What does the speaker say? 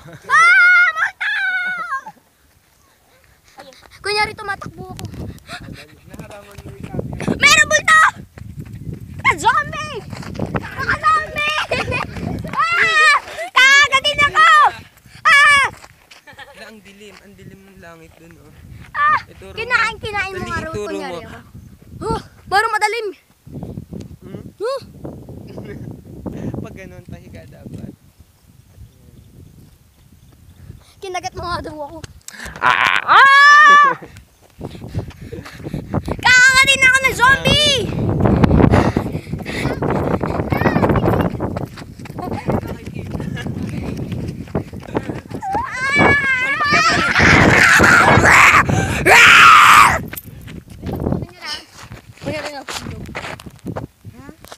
Ah! Multo! Ayun. Kunyari tumatakbo ako. Meron multo! Naka-zombie! Naka-zombie! ah! Kagatin ako! Ah! Ang dilim. Ang dilim ng langit dun, oh. Ah! Ituro mo. Kinain, kinain mo Dali, nga raw ituro kunyari mo. ako. Oh, parang madalim. Hmm? Huh? Pag ganun, pahiga Kinagat mo nga daw ako. Ah! ah! Kakakatin ako ng zombie!